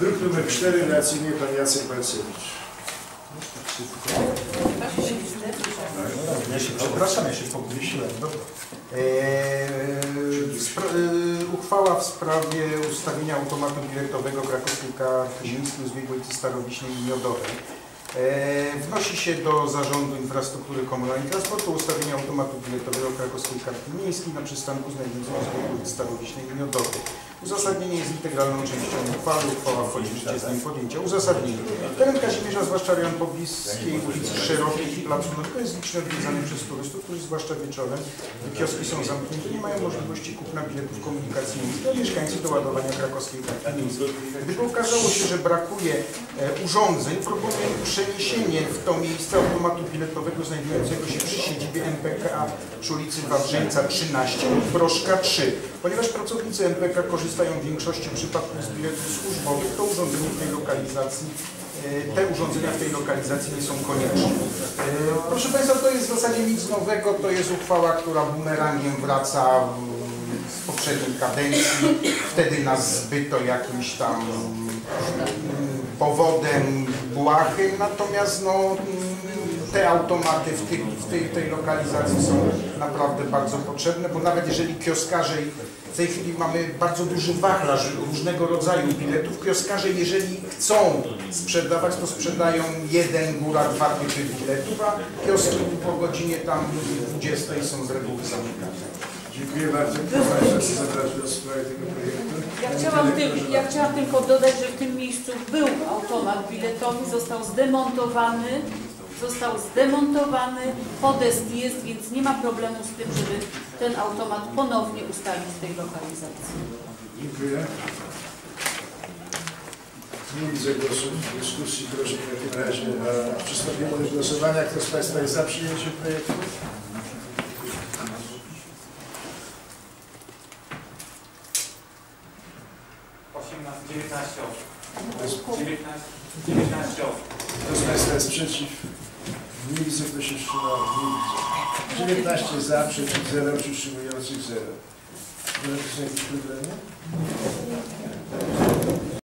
Druk numer 4, reakcyjnie pan Jacek Balcewicz. Się przepraszam, ja się pogubiłem. Eee, spra- e, uchwała w sprawie ustawienia automatu biletowego krakowskiej karty miejskiej z ubiegłej Starowiśnej i Miodowej. Eee, wnosi się do Zarządu Infrastruktury Komunalnej i Transportu ustawienia automatu biletowego krakowskiej karty miejskiej na przystanku znajdującym się ulicy Starowiśnej i Miodowej. Uzasadnienie jest integralną częścią uchwały. Uchwała wchodzi w życie z dniem podjęcia. Uzasadnienie. Teren Kazimierza, zwłaszcza rejon pobliskiej ulicy Szerokiej i Placu Nowego jest licznie odwiedzany przez turystów, którzy zwłaszcza wieczorem, gdy kioski są zamknięte, nie mają możliwości kupna biletów komunikacji miejskiej, a mieszkańcy do ładowania krakowskiej karty. Gdyby okazało się, że brakuje e, urządzeń, proponuję przeniesienie w to miejsce automatu biletowego znajdującego się przy siedzibie MPKA przy ulicy Wawrzyńca 13 lub Proszka 3. Ponieważ pracownicy MPK korzystają w większości przypadków z biletów służbowych, to urządzenie w tej lokalizacji e, te urządzenia w tej lokalizacji nie są konieczne. E, Proszę Państwa, to jest w zasadzie nic nowego, to jest uchwała, która bumerangiem wraca mm, z poprzedniej kadencji. Wtedy nas zbyto jakimś tam mm, powodem błahym, natomiast no, mm, te automaty w, tych, w tej, tej lokalizacji są naprawdę bardzo potrzebne, bo nawet jeżeli kioskarze, w tej chwili mamy bardzo duży wachlarz różnego rodzaju biletów, kioskarze jeżeli chcą sprzedawać, to sprzedają jeden, góra dwa typy biletów, a kioski po godzinie tam 20 są z reguły zamykane. Dziękuję bardzo. Tego projektu? Ja chciałam, tym, ja chciałam tylko dodać, że w tym miejscu był automat biletowy, został zdemontowany, został zdemontowany, podest jest, więc nie ma problemu z tym, żeby ten automat ponownie ustawić w tej lokalizacji. Dziękuję. Nie widzę głosów w dyskusji. Proszę w takim razie o przystąpienie do głosowania. Kto z Państwa jest za przyjęciem projektu? Osiemnaście, 19 osób. Kto jest- 19, 19 osób. Kto jest przeciw? Nie widzę, kto się wstrzymał. Nie widzę. 19 za, przeciw 0, przytrzymujących 0. Może jakieś problemy?